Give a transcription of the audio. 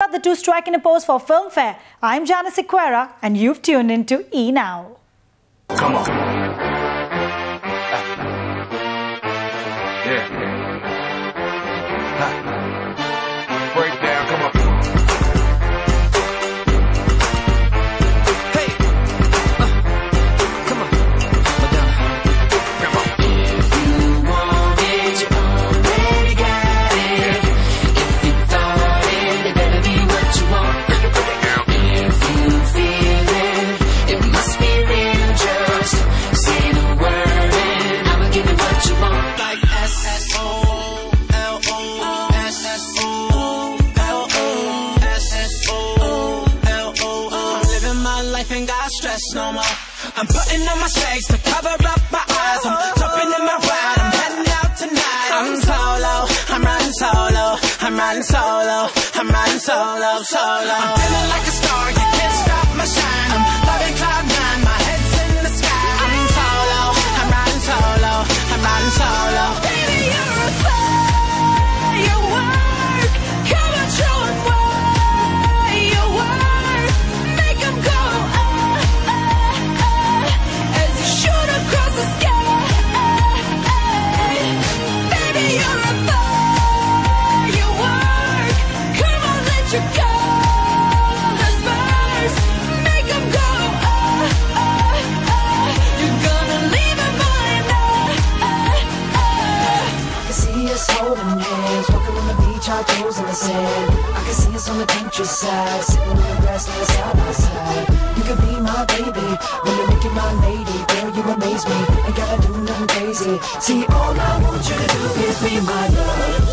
The two striking a pose for Filmfare. I'm Janice Sequeira, and you've tuned into E Now. Come on. Yeah. Stress no more. I'm putting on my shades to cover up my eyes. I'm jumping in my ride, I'm heading out tonight. I'm solo, I'm riding solo, I'm riding solo, I'm riding solo, solo. I'm feeling like a star, you can't toes in the sand. I can see us on the sitting in the side by side. You could be my baby, when you make you my lady, girl, you amaze me. Ain't gotta do nothing crazy. See, all I want you do is me my love.